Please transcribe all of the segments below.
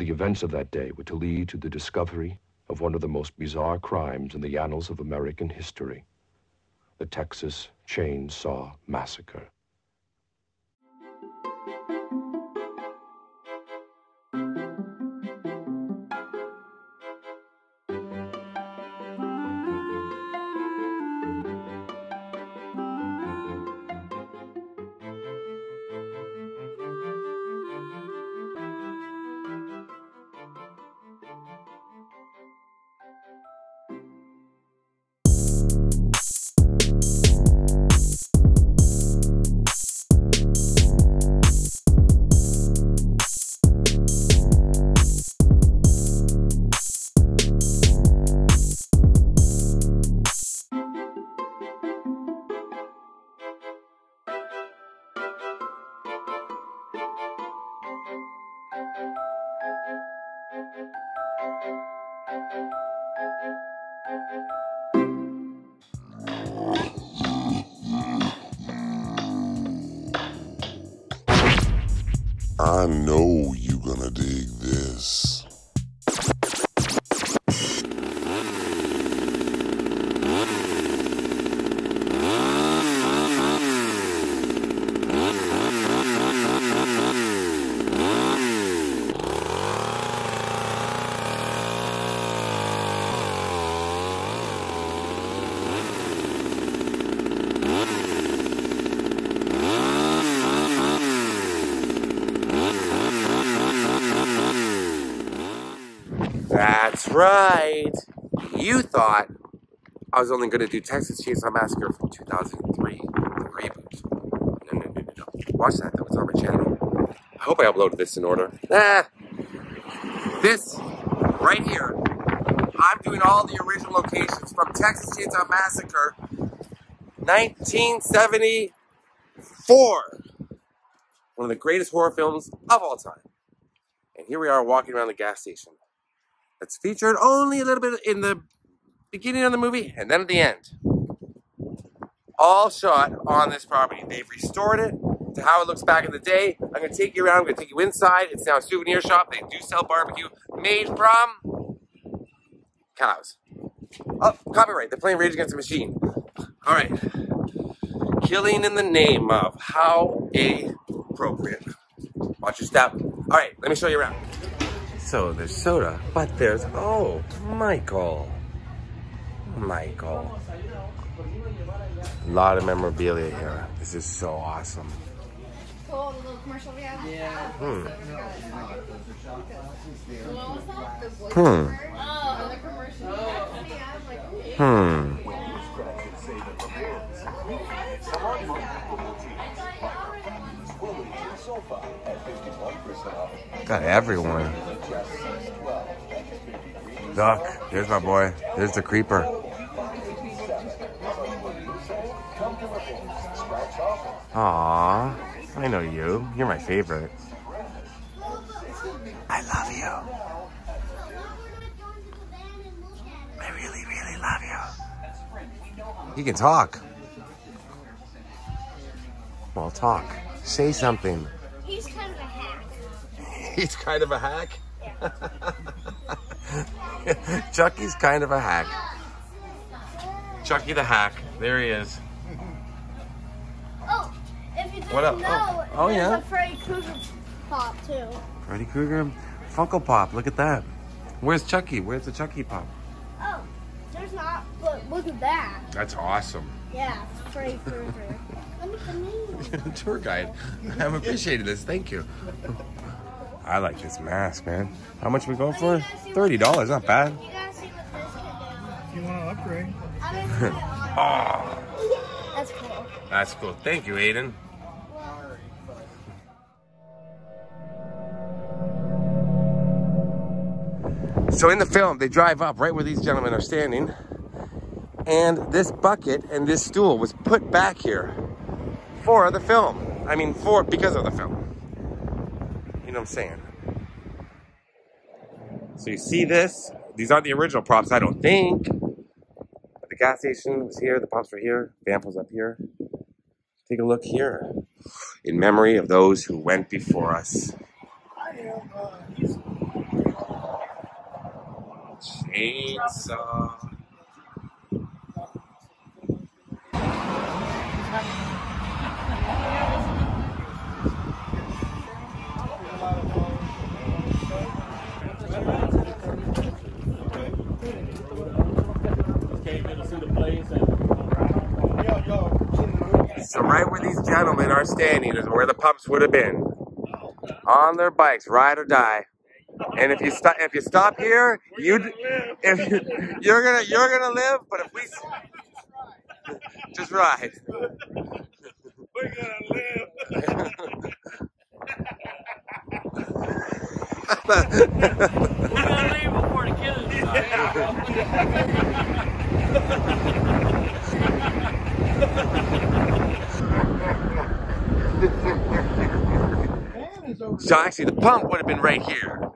The events of that day were to lead to the discovery of one of the most bizarre crimes in the annals of American history the Texas Chainsaw Massacre. That's right. You thought I was only going to do Texas Chainsaw Massacre from 2003, the reboot. No, no, no, no, no. Watch that, though. It's on my channel. I hope I uploaded this in order. Ah! This, right here, I'm doing all the original locations from Texas Chainsaw Massacre 1974. One of the greatest horror films of all time. And here we are walking around the gas station. That's featured only a little bit in the beginning of the movie and then at the end. All shot on this property. They've restored it to how it looks back in the day. I'm going to take you around. I'm going to take you inside. It's now a souvenir shop. They do sell barbecue made from cows. Oh, copyright. They're playing Rage Against the Machine. All right. Killing in the name of how appropriate. Watch your step. All right, let me show you around. So there's soda, but there's, oh, Michael. Michael. A lot of memorabilia here. This is so awesome. Cool, the little commercial we have. Yeah. Hmm. What was that? The voice Hmm. Oh, the commercial. Yeah, like, Hmm. Got everyone. Duck. There's my boy. There's the creeper. Aw, I know you. You're my favorite. I love you. I really, really love you. You can talk. Well, talk. Say something. He's kind of a hack. He's kind of a hack. Chucky's kind of a hack. Chucky the hack. There he is. Oh, if you didn't What up? know, Oh. Oh, yeah? a Freddy Krueger pop too. Freddy Krueger. Funko Pop. Look at that. Where's Chucky? Where's the Chucky Pop? Oh, there's not, but look at that. That's awesome. Yeah, Freddy Krueger. Let me come. Tour guide. I'm appreciating this. Thank you. I like this mask, man. How much we going for? Thirty dollars. Not bad. You gotta see what this can If you want to upgrade. do. I'm gonna put it on. Oh, That's cool. that's cool. Thank you, Aiden. So in the film, they drive up right where these gentlemen are standing, and this bucket and this stool was put back here for the film. I mean, for because of the film. You know what I'm saying? So you see this? These aren't the original props, I don't think. But the gas station was here, the pumps were here, vamp up here. Take a look here. In memory of those who went before us. Chainsaw. So right where these gentlemen are standing is where the pups would have been. On their bikes, ride or die. And if you stop, if you stop here, you if you, you're gonna you're gonna live. But if we s- just ride, We're gonna live. We're gonna leave before the killers start. so actually the pump would have been right here.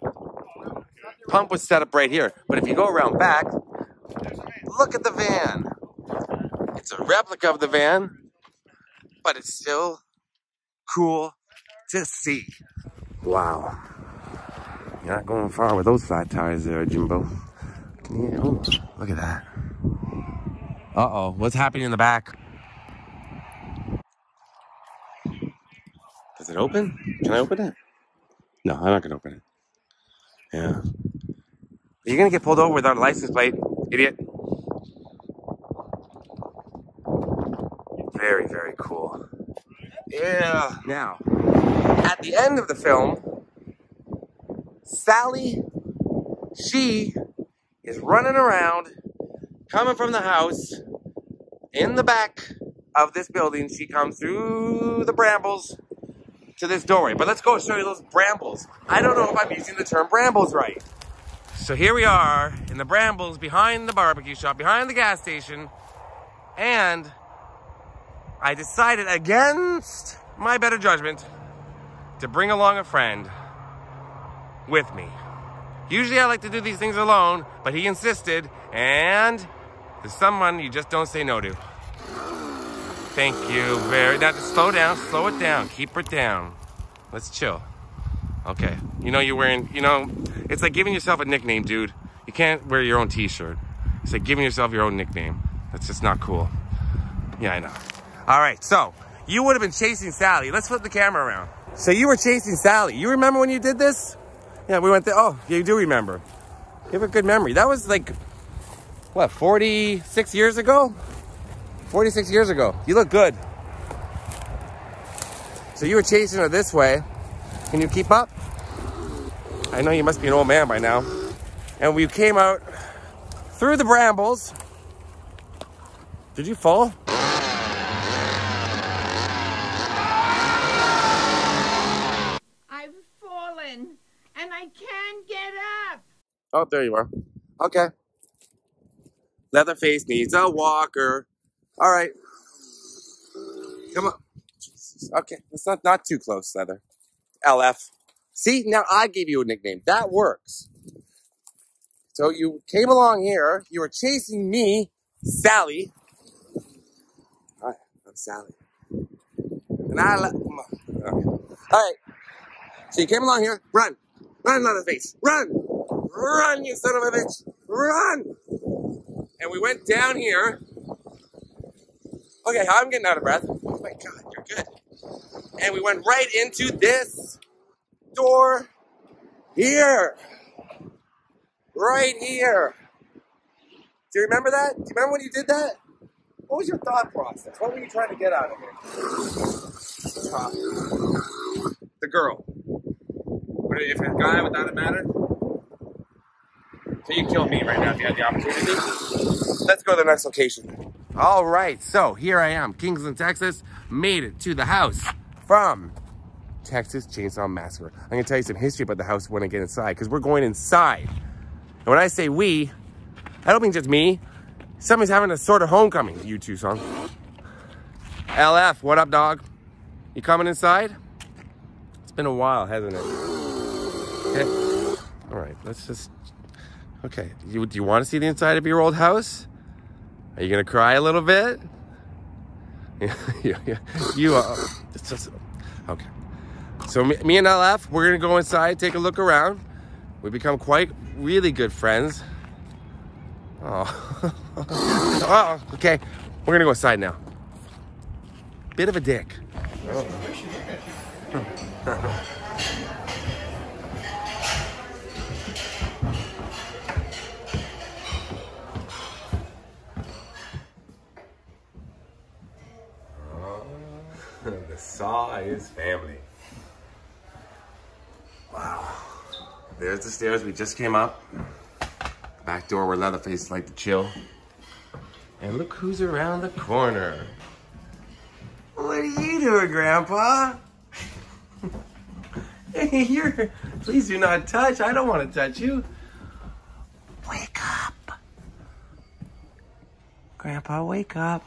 Pump was set up right here. But if you go around back, look at the van. It's a replica of the van, but it's still cool to see. Wow. You're not going far with those flat tires there, Jimbo. Oh, look at that. Uh-oh, what's happening in the back? Does it open? Can I open it? No, I'm not gonna open it. Yeah. Are You're gonna get pulled over without a license plate, idiot. Very, very cool. Yeah. Now, at the end of the film, Sally, she is running around, coming from the house in the back of this building. She comes through the brambles to this doorway. But let's go show you those brambles. I don't know if I'm using the term brambles right. So here we are in the brambles behind the barbecue shop, behind the gas station, and I decided against my better judgment to bring along a friend with me. Usually I like to do these things alone, but he insisted, and there's someone you just don't say no to. Thank you very. Now, slow down, slow it down, keep it down. Let's chill. Okay. You know you're wearing. You know, it's like giving yourself a nickname, dude. You can't wear your own T-shirt. It's like giving yourself your own nickname. That's just not cool. Yeah, I know. All right. So you would have been chasing Sally. Let's flip the camera around. So you were chasing Sally. You remember when you did this? Yeah, we went there. Oh, you do remember. You have a good memory. That was like, what, 46 years ago? 46 years ago. You look good. So you were chasing her this way. Can you keep up? I know you must be an old man by now. And we came out through the brambles. Did you fall? I've fallen and I can't get up. Oh, there you are. Okay. Leatherface needs a walker. All right. Come on. Jesus. Okay, it's not not too close, Leather. LF. See, now I gave you a nickname. That works. So you came along here. You were chasing me, Sally. Hi, I'm Sally. And I. Le- okay. All right. So you came along here. Run, run, Leatherface, run, run, you son of a bitch, run. And we went down here. Okay, I'm getting out of breath. Oh my God, you're good. And we went right into this door here. Right here. Do you remember that? Do you remember when you did that? What was your thought process? What were you trying to get out of? Top. The girl. If a guy, would that mattered? So you kill me right now if you had the opportunity. Let's go to the next location. All right, so here I am, Kingsland, Texas. Made it to the house from Texas Chainsaw Massacre. I'm gonna tell you some history about the house when I get inside, because we're going inside. And when I say we, I don't mean just me. Somebody's having a sort of homecoming. You two, son. LF, what up, dog? You coming inside? It's been a while, hasn't it? Okay. All right, let's just. Okay, you, do you want to see the inside of your old house? Are you gonna cry a little bit? You are. It's just okay. So me, me and LF, we're gonna go inside, take a look around. We become quite really good friends. Oh. oh, okay. We're gonna go inside now. Bit of a dick. the Saw his family. Wow. There's the stairs we just came up. Back door where Leatherface like to chill. And look who's around the corner. What are you doing, Grandpa? hey, you're. Please do not touch. I don't want to touch you. Wake up. Grandpa, wake up.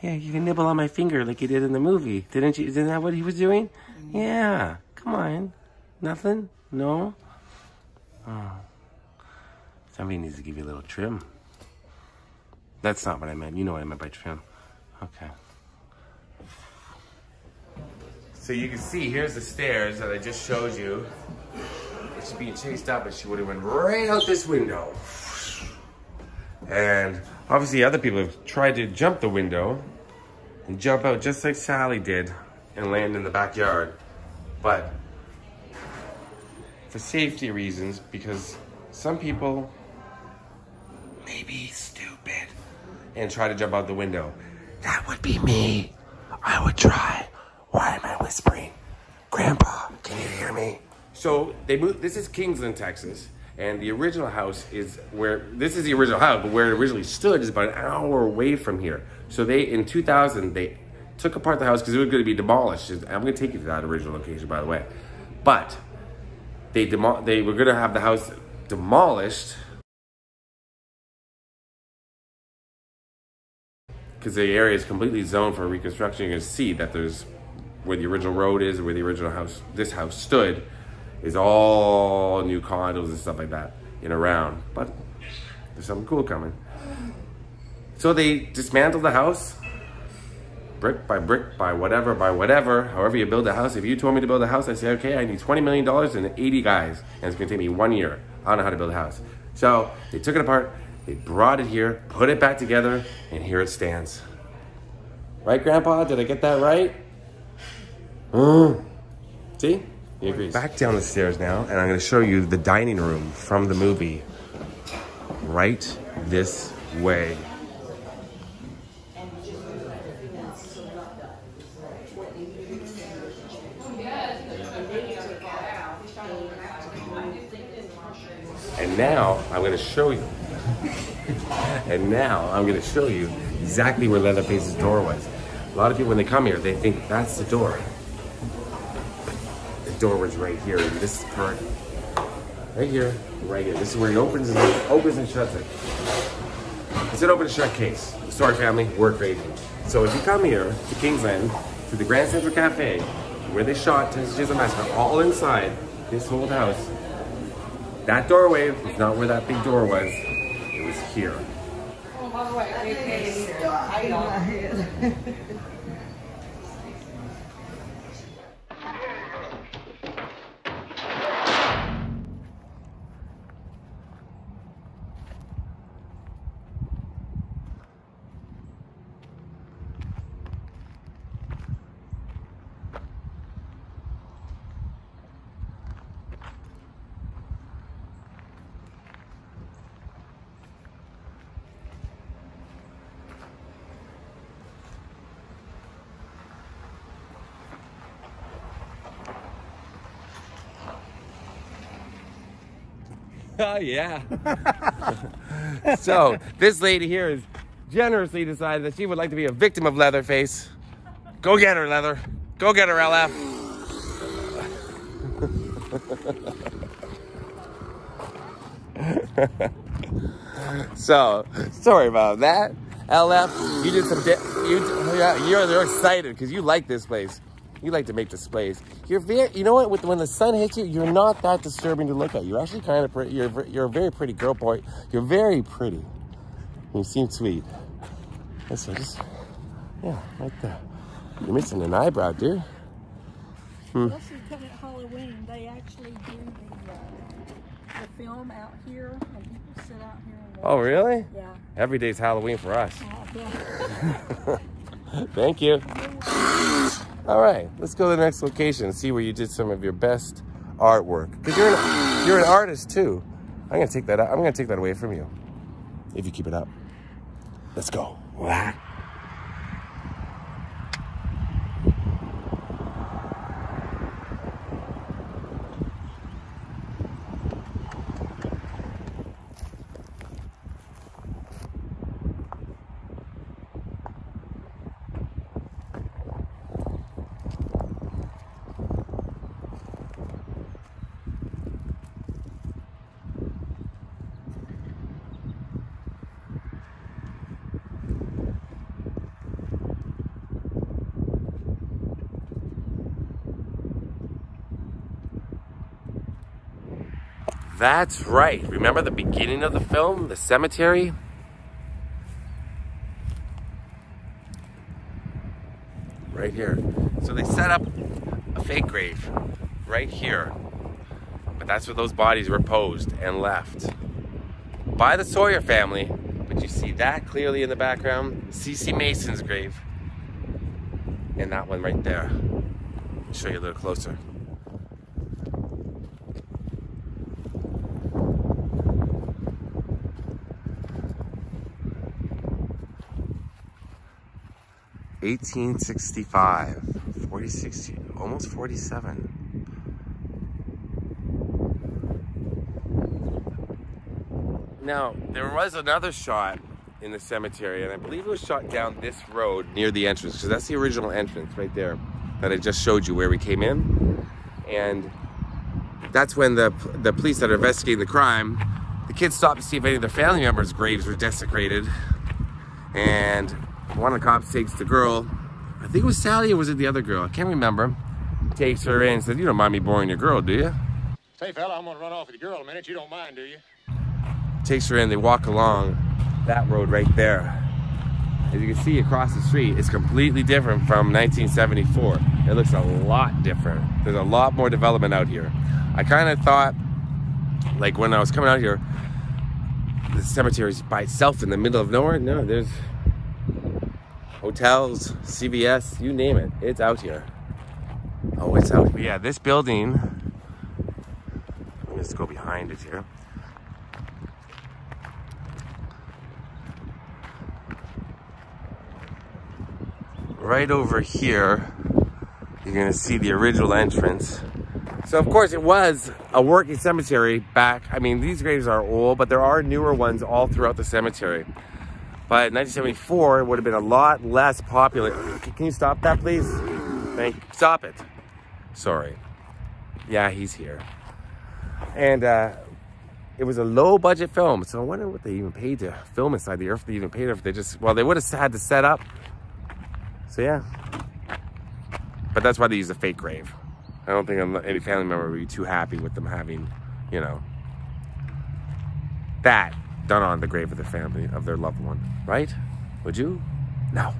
Yeah, you can nibble on my finger like you did in the movie. Didn't you? Isn't that what he was doing? Mm-hmm. Yeah. Come on. Nothing? No? Oh. Somebody needs to give you a little trim. That's not what I meant. You know what I meant by trim. Okay. So you can see, here's the stairs that I just showed you. She's being chased up, and she would have went right out this window. And obviously other people have tried to jump the window and jump out just like Sally did and land in the backyard. But for safety reasons, because some people may be stupid and try to jump out the window. That would be me. I would try. Why am I whispering? Grandpa, can you hear me? So they moved. This is Kingsland, Texas, and the original house is where this is the original house, but where it originally stood is about an hour away from here. So they in 2000 they took apart the house because it was going to be demolished. I'm going to take you to that original location, by the way, but they demo- they were going to have the house demolished because the area is completely zoned for reconstruction. You can see that there's where the original road is, where the original house, this house stood, is all new condos and stuff like that in around. But there's something cool coming. So they dismantled the house, brick by brick by whatever by whatever. However you build a house. If you told me to build a house, I say okay, I need twenty million dollars and eighty guys, and it's gonna take me one year. I don't know how to build a house. So they took it apart. They brought it here, put it back together, and here it stands. Right, Grandpa? Did I get that right? Mm. See? He agrees. Back down the stairs now, and I'm going to show you the dining room from the movie. Right this way. And now I'm going to show you. and now I'm going to show you exactly where Leatherface's door was. A lot of people, when they come here, they think that's the door. The door was right here, and this part. Right here, right here. This is where he opens and opens and shuts it. It's an open and shut case. Sorry, family, we're crazy. So if you come here to Kingsland, to the Grand Central Cafe, where they shot Texas Chainsaw Massacre, all inside this old house, that doorway was not where that big door was. It was here. Oh Oh, yeah. so this lady here has generously decided that she would like to be a victim of Leatherface. Go get her, Leather. Go get her, LF. so sorry about that, LF. You did some. You yeah, you're, you're excited because you like this place. You like to make displays. You're very, you know what? With, when the sun hits you, you're not that disturbing to look at. You're actually kind of pretty. You're, you're a very pretty girl, boy. You're very pretty. You seem sweet. So just, yeah, right there. You're missing an eyebrow, dude. This is coming at Halloween. They actually do the, uh, the film out here, and people sit out here and watch. Oh, really? Yeah. Every day's Halloween for us. Oh, yeah. Thank you. All right, let's go to the next location and see where you did some of your best artwork. Because you're an, you're an artist too. I'm gonna take that. I'm gonna take that away from you if you keep it up. Let's go. That's right. Remember the beginning of the film, the cemetery? Right here. So they set up a fake grave right here. But that's where those bodies were posed and left by the Sawyer family. But you see that clearly in the background. C.C. Mason's grave. And that one right there. I'll show you a little closer. Eighteen sixty-five, forty-six, almost forty-seven. Now, there was another shot in the cemetery, and I believe it was shot down this road near the entrance, because that's the original entrance right there that I just showed you where we came in. And that's when the, the police that are investigating the crime, the kids stopped to see if any of their family members' graves were desecrated. And one of the cops takes the girl, I think it was Sally or was it the other girl? I can't remember. Takes her in and says, You don't mind me boring your girl, do you? Say, fella, I'm gonna run off with the girl a minute. You don't mind, do you? takes her in, they walk along that road right there. As you can see across the street, it's completely different from 1974. It looks a lot different. There's a lot more development out here. I kind of thought, like when I was coming out here, the cemetery is by itself in the middle of nowhere. No, there's hotels, CVS, you name it. It's out here. Oh, it's out. But yeah, this building. Let me just go behind it here. right over here, you're gonna see the original entrance. So of course it was a working cemetery back. I mean, these graves are old, but there are newer ones all throughout the cemetery. But in 1974, it would have been a lot less popular. Can you stop that, please? Thank you. Stop it. Sorry. Yeah, he's here. And uh, it was a low budget film. So I wonder what they even paid to film inside the earth. They even paid if they just, well, they would have had to set up so yeah. But that's why they use a fake grave. I don't think any family member would be too happy with them having, you know, that done on the grave of their family, of their loved one, right? Would you? No.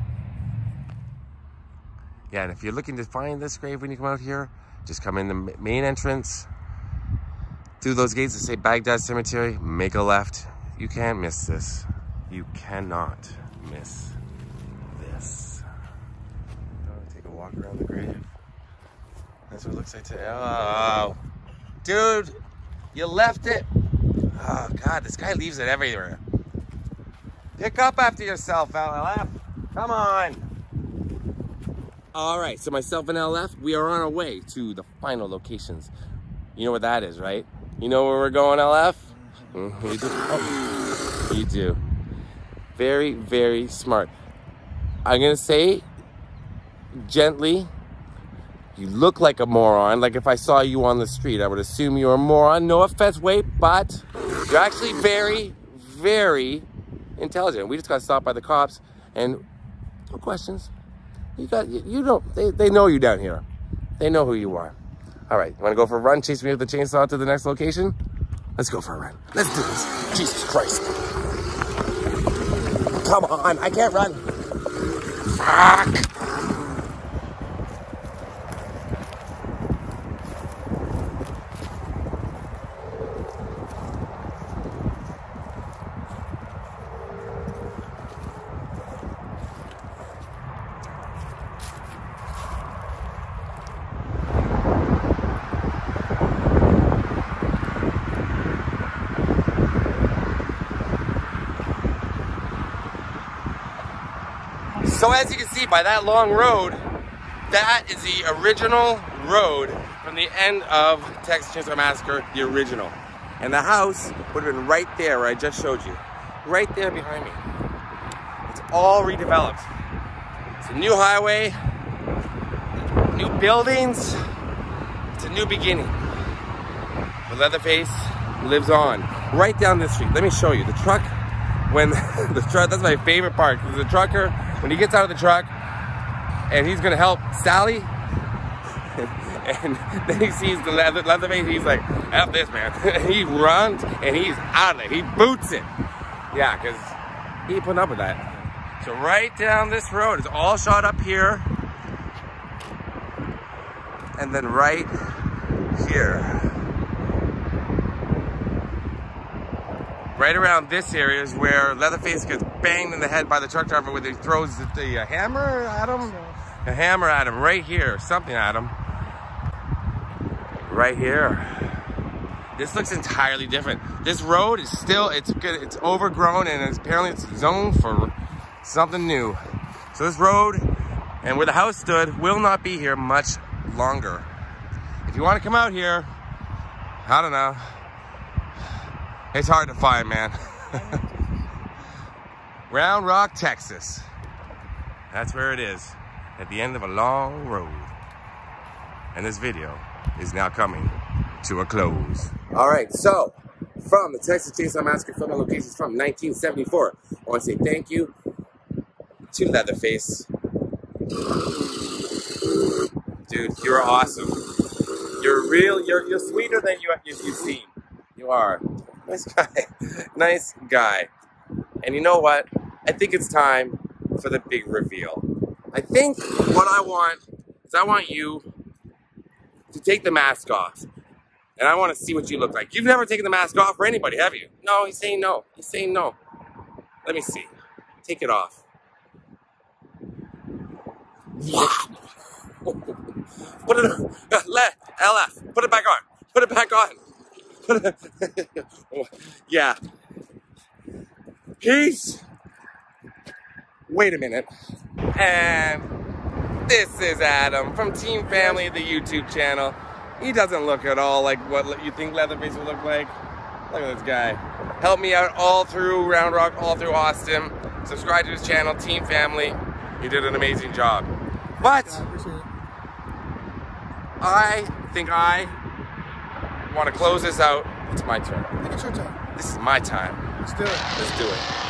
Yeah, and if you're looking to find this grave when you come out here, just come in the main entrance, through those gates that say Bagdad Cemetery, make a left. You can't miss this. You cannot miss this. Take a walk around the grave. That's what it looks like today. Oh, dude, you left it. Oh God, this guy leaves it everywhere. Pick up after yourself, LLF. Come on. All right, so myself and LF, we are on our way to the final locations. You know what that is, right? You know where we're going, LF? Mm, You do. Oh, you do. Very, very smart. I'm gonna say gently, you look like a moron. Like if I saw you on the street, I would assume you're a moron. No offense, wait, but you're actually very, very intelligent. We just got stopped by the cops and no questions. You got, you, you don't, they, they know you down here. They know who you are. All right, you wanna go for a run? Chase me with the chainsaw to the next location? Let's go for a run. Let's do this. Jesus Christ. Come on, I can't run. Fuck. So as you can see by that long road, that is the original road from the end of Texas Chainsaw Massacre, the original. And the house would have been right there where I just showed you. Right there behind me. It's all redeveloped. It's a new highway, new buildings. It's a new beginning. But Leatherface lives on. Right down this street. Let me show you. The truck, when the truck, that's my favorite part. The trucker, when he gets out of the truck and he's gonna help Sally, and then he sees the leather, Leatherface, he's like, F this man. he runs and he's out of there. He boots it. Yeah, because he ain't putting up with that. So right down this road, it's all shot up here. And then right here. Right around this area is where Leatherface gets banged in the head by the truck driver when he throws the, the uh, hammer at him. A hammer at him right here, something at him. Right here. This looks entirely different. This road is still, it's good, it's overgrown and it's, apparently it's zoned for something new. So this road and where the house stood will not be here much longer. If you want to come out here, I don't know. It's hard to find, man. Round Rock, Texas. That's where it is, at the end of a long road. And this video is now coming to a close. All right, so from the Texas Chainsaw Massacre film and locations from 1974, I want to say thank you to Leatherface. Dude, you're awesome. You're real. You're you're sweeter than you you, you seem. You are. Nice guy. nice guy. And you know what? I think it's time for the big reveal. I think what I want is I want you to take the mask off. And I want to see what you look like. You've never taken the mask off for anybody, have you? No, he's saying no. He's saying no. Let me see. Take it off. Put it uh, left, LF. Put it back on. Put it back on. Yeah. Peace. Wait a minute. And this is Adam from Team Family, the YouTube channel. He doesn't look at all like what you think Leatherface would look like. Look at this guy. Help me out all through Round Rock, all through Austin. Subscribe to his channel, Team Family. He did an amazing job. But I think I want to close this out. It's my turn. I think it's your time. This is my time. Let's do it. Let's do it.